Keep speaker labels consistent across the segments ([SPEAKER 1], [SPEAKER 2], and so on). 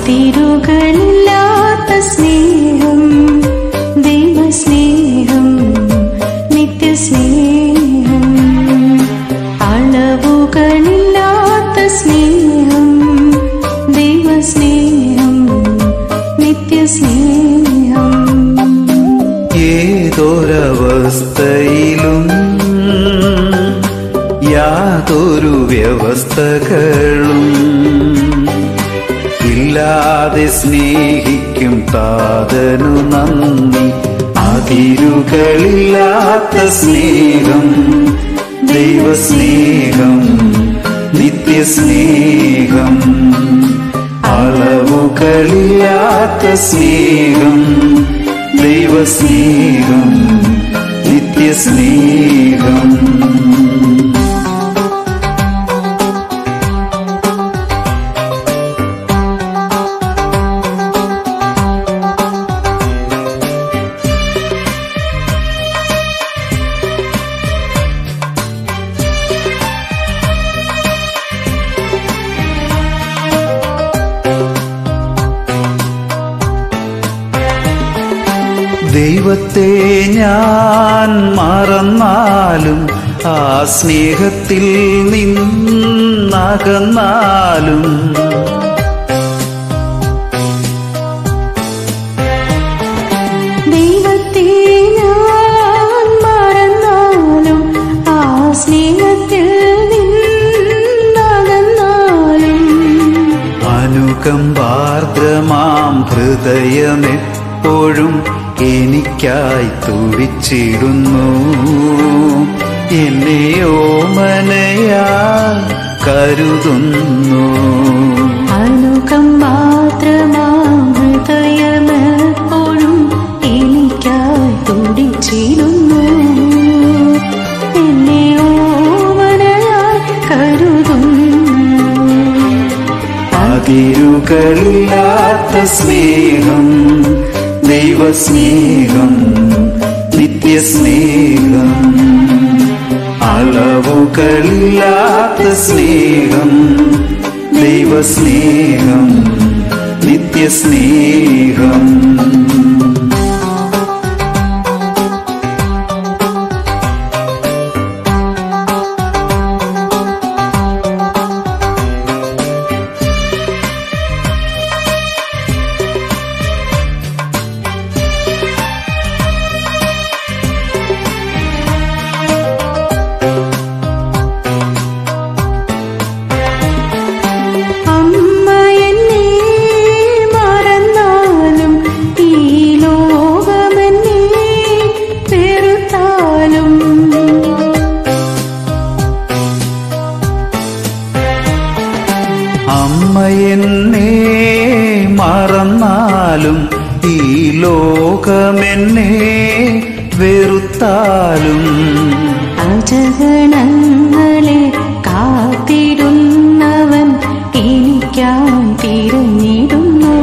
[SPEAKER 1] അതിരുകളില്ലാത്ത സ്നേഹം ദൈവസ്നേഹം നിത്യസ്നേഹം. അളവുകളില്ലാത്ത സ്നേഹം ദൈവസ്നേഹം നിത്യസ്നേഹം.
[SPEAKER 2] ഏതൊരവസ്ഥയിലും യാതൊരു വ്യവസ്ഥകളും ഇല്ലാതെ സ്നേഹിക്കും താതനു നന്ദി. അതിരുകളില്ലാത്ത സ്നേഹം ദൈവസ്നേഹം നിത്യസ്നേഹം. അളവുകളില്ലാത്ത സ്നേഹം ദൈവസ്നേഹം നിത്യസ്നേഹം. ദൈവത്തെ ഞാൻ മറന്നാലും ആ സ്നേഹത്തിൽ നിന്നകന്നാലും. അനുകമ്പാർദ്രമാം ഹൃദയമെപ്പോഴും എനിക്കായി തുടിച്ചിടുന്നു. എന്നെ ഓമനയാൽ കരുതുന്നു.
[SPEAKER 1] അനുകം മാത്രമാം ഹൃദയമെപ്പോഴും എനിക്കായി തുടിച്ചിടുന്നു. എന്നെ ഓമനയായി കരുതുന്നു.
[SPEAKER 2] അതിരുകളില്ലാത്ത സ്നേഹം ദൈവസ്നേഹം നിത്യസ്നേഹം അളവുകളില്ലാത്ത സ്നേഹം ദൈവസ്നേഹം നിത്യസ്നേഹം.
[SPEAKER 1] ലോകമെന്നെ വെറുത്താലും അജഗണങ്ങളെ കാത്തിടുന്നവൻ എനിക്കാൻ തിരഞ്ഞിടുന്നു.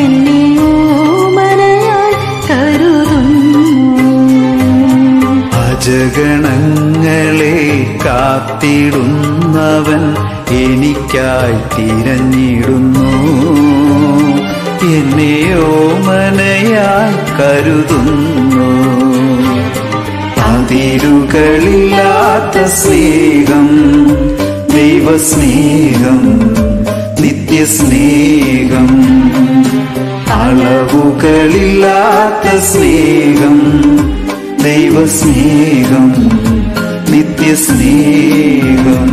[SPEAKER 1] എന്നെ ഓമനയായി കരുതുന്നു.
[SPEAKER 2] അജഗണങ്ങളെ കാത്തിടുന്നവൻ എനിക്കായി തിരഞ്ഞിടുന്നു. എന്നെ ഓമനയായി കരുതുന്നു. അതിരുകളില്ലാത്ത സ്നേഹം ദൈവസ്നേഹം നിത്യസ്നേഹം. അളവുകളില്ലാത്ത സ്നേഹം ദൈവസ്നേഹം നിത്യസ്നേഹം.